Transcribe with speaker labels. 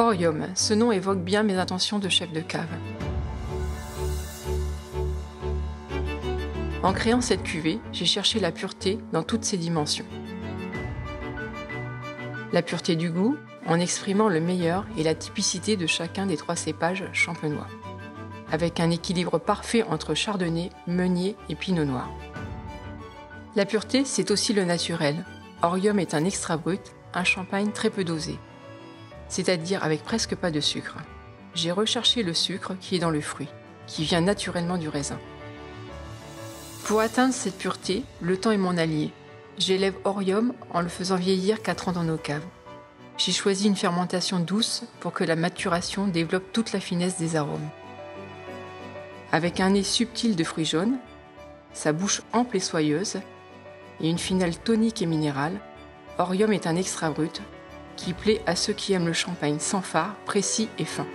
Speaker 1: Orium, ce nom évoque bien mes intentions de chef de cave. En créant cette cuvée, j'ai cherché la pureté dans toutes ses dimensions. La pureté du goût, en exprimant le meilleur et la typicité de chacun des trois cépages champenois, avec un équilibre parfait entre chardonnay, meunier et pinot noir. La pureté, c'est aussi le naturel. Orium est un extra brut, un champagne très peu dosé, c'est-à-dire avec presque pas de sucre. J'ai recherché le sucre qui est dans le fruit, qui vient naturellement du raisin. Pour atteindre cette pureté, le temps est mon allié. J'élève Orium en le faisant vieillir 4 ans dans nos caves. J'ai choisi une fermentation douce pour que la maturation développe toute la finesse des arômes. Avec un nez subtil de fruits jaunes, sa bouche ample et soyeuse, et une finale tonique et minérale, Orium est un extra brut qui plaît à ceux qui aiment le champagne sans phare, précis et fin.